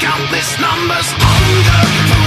countless numbers under